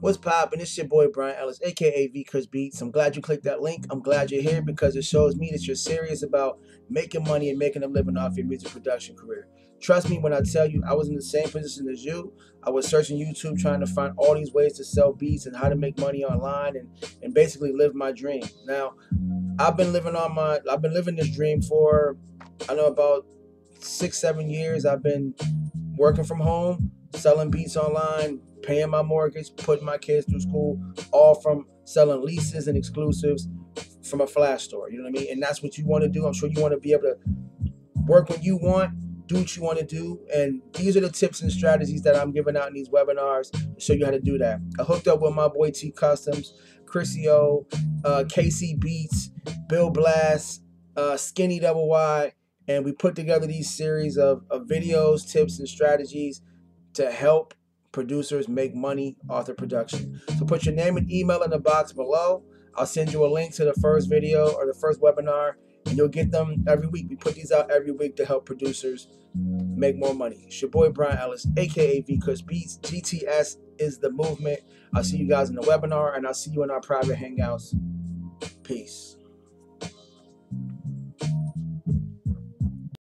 What's poppin'? It's your boy Bryan Ellis, aka V Kush Beats. I'm glad you clicked that link. I'm glad you're here because it shows me that you're serious about making money and making a living off your music production career. Trust me when I tell you, I was in the same position as you. I was searching YouTube trying to find all these ways to sell beats and how to make money online and, and basically live my dream. Now, I've been living on my I've been living this dream for I know about six, seven years. I've been working from home, selling beats online, paying my mortgage, putting my kids through school, all from selling leases and exclusives from a flash store. You know what I mean? And that's what you want to do. I'm sure you want to be able to work when you want, do what you want to do. And these are the tips and strategies that I'm giving out in these webinars to show you how to do that. I hooked up with my boy T Customs, Chrissy O, uh, KC Beatz, Bill Blast, uh, Skinny Double Y, and we put together these series of, of videos, tips, and strategies to help producers make money off their production. So put your name and email in the box below. I'll send you a link to the first video or the first webinar, and you'll get them every week. We put these out every week to help producers make more money. It's your boy Bryan Ellis, aka V Kush Beats. GTS is the movement. I'll see you guys in the webinar, and I'll see you in our private hangouts. Peace.